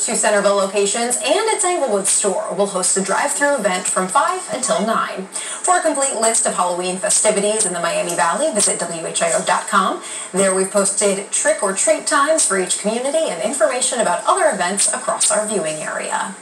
two Centerville locations and its Englewood store will host a drive-through event from 5 until 9. For a complete list of Halloween festivities in the Miami Valley, visit WHIO.com. There we've posted trick-or-treat times for each community and information about other events across our viewing area.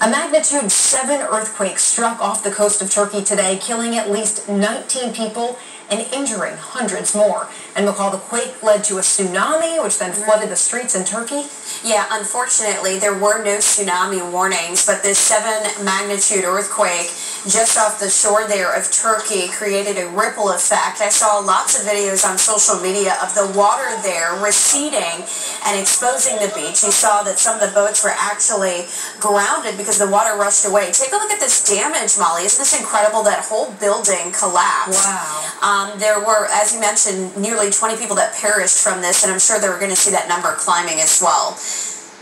A magnitude 7 earthquake struck off the coast of Turkey today, killing at least 19 people and injuring hundreds more. And McCall, the quake led to a tsunami, which then mm. flooded the streets in Turkey. Yeah, unfortunately, there were no tsunami warnings, but this 7 magnitude earthquake just off the shore there of Turkey created a ripple effect. I saw lots of videos on social media of the water there receding and exposing the beach. You saw that some of the boats were actually grounded because the water rushed away. Take a look at this damage, Molly. Isn't this incredible? That whole building collapsed. Wow. Um, there were, as you mentioned, nearly 20 people that perished from this, and I'm sure they are going to see that number climbing as well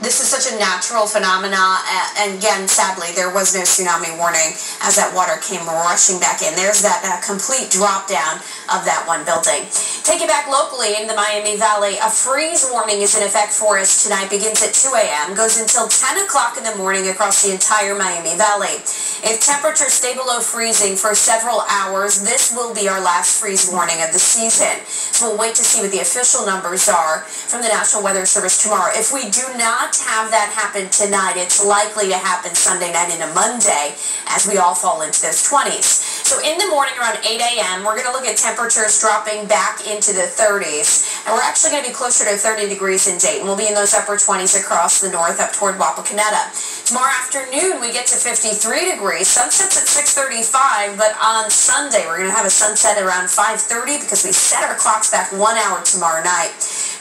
this is such a natural phenomena, and again, sadly, there was no tsunami warning as that water came rushing back in. There's that complete drop down of that one building. Take it back locally in the Miami Valley. A freeze warning is in effect for us tonight. Begins at 2 a.m. Goes until 10 o'clock in the morning across the entire Miami Valley. If temperatures stay below freezing for several hours, this will be our last freeze warning of the season. So we'll wait to see what the official numbers are from the National Weather Service tomorrow. If we do not have that happen tonight. It's likely to happen Sunday night into Monday as we all fall into those 20s. So in the morning around 8 a.m., we're going to look at temperatures dropping back into the 30s. And we're actually going to be closer to 30 degrees in Dayton. We'll be in those upper 20s across the north up toward Wapakoneta. Tomorrow afternoon, we get to 53 degrees. Sunset's at 6.35, but on Sunday, we're going to have a sunset around 5.30 because we set our clocks back one hour tomorrow night.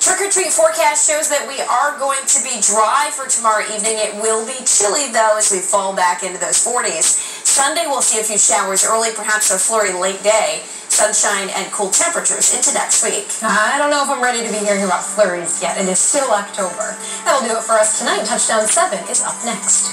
Trick-or-treat forecast shows that we are going to be dry for tomorrow evening. It will be chilly, though, as we fall back into those 40s. Sunday, we'll see a few showers early, perhaps a flurry late day. Sunshine and cool temperatures into next week. I don't know if I'm ready to be hearing about flurries yet. It is still October. That'll do it for us tonight. Touchdown 7 is up next.